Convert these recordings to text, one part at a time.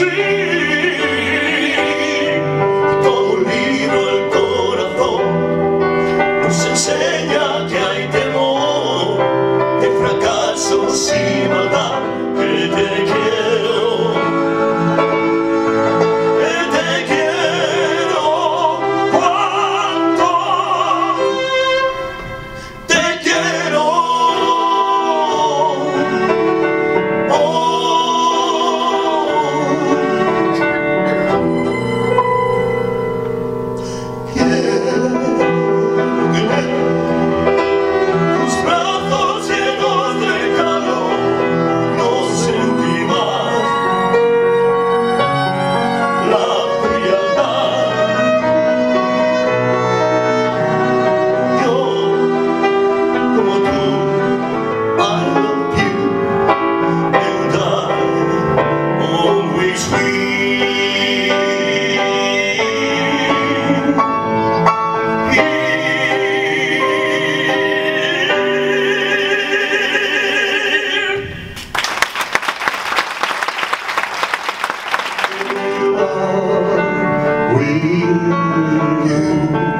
see you.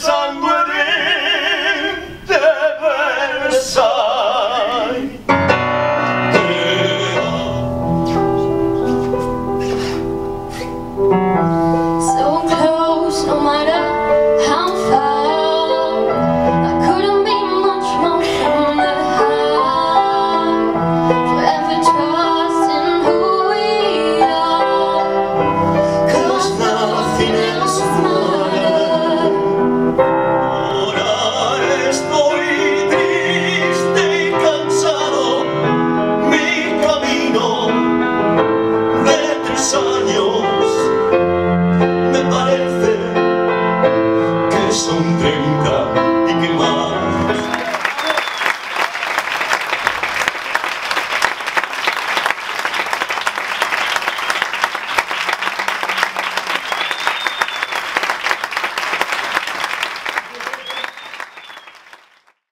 song.